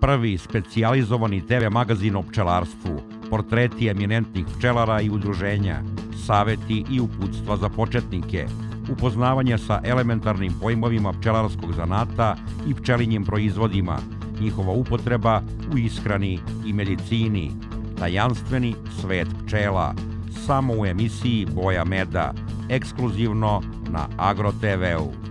prvi specijalizovani TV magazin o pčelarstvu, portreti eminentnih pčelara i udruženja, saveti i uputstva za početnike, upoznavanje sa elementarnim pojmovima pčelarskog zanata i pčelinjim proizvodima, njihova upotreba u ishrani i medicini, tajanstveni svet pčela, samo u emisiji Boja meda, ekskluzivno na Agro TV-u.